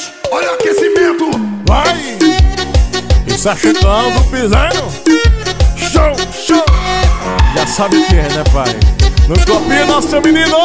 10, olha o aquecimento. Vai! Isso é chutão do piseiro. Show, show! Já sabe o que é, né, pai? Não copia nosso menino.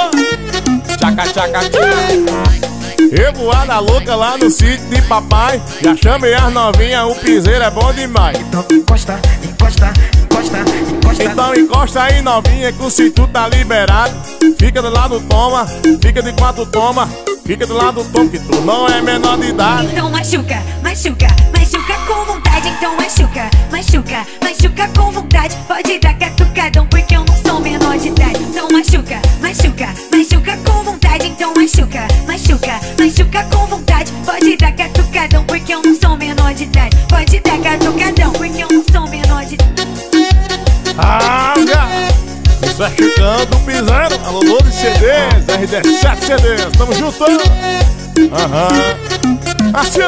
Tchaca, tchaca, tchaca. Revoada louca lá no sítio de papai. Já chamei as novinhas, o piseiro é bom demais. Então encosta, encosta, encosta, encosta. Então encosta aí novinha que o sítio tá liberado. Fica do lado, toma. Fica de quatro, toma. Fica do lado, toma, que tu não é menor de idade. Então machuca, machuca, machuca com vontade. Então machuca, machuca, machuca com vontade. Pode dar catucadão porque eu não sou menor de idade. Então machuca, machuca, machuca com vontade. Então machuca, machuca, machuca com vontade. Pode dar catucadão porque eu não sou menor de idade. Pode dar catucadão porque eu não sou menor de idade. Rasga! Isso é Chicão alô Louro CDs, RD7 CDs, tamo junto! Aham, assim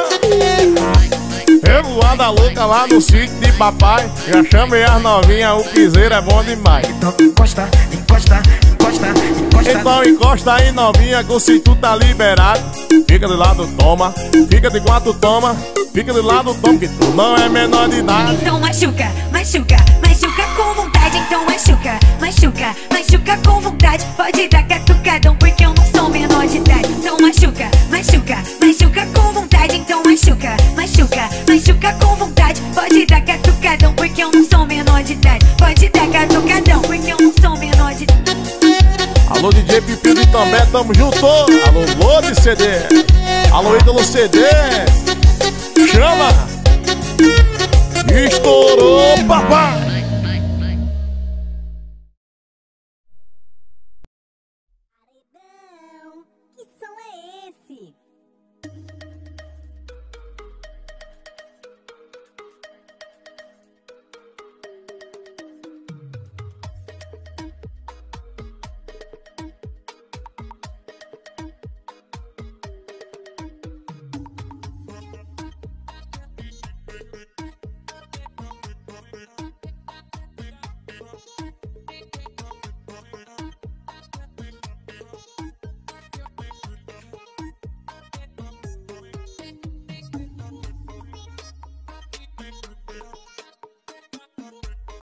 Revoada louca lá no sítio de papai. Já chamei as novinhas, o piseiro é bom demais. Então encosta, encosta, encosta, encosta. Então encosta aí novinha que o sítio tá liberado. Fica do lado, toma, fica de quatro, toma. Fica do lado, toma, que tu não é menor de idade. Então machuca, machuca, machuca com vontade. Machuca com vontade. Pode dar catucadão porque eu não sou menor de idade. Então machuca, machuca, machuca com vontade. Então machuca, machuca, machuca com vontade. Pode dar catucadão porque eu não sou menor de idade. Pode dar catucadão porque eu não sou menor de. Alô DJ Pipio de També, tamo junto! Alô Lode CD! Alô Ídolo CD! Chama! Estourou, papai!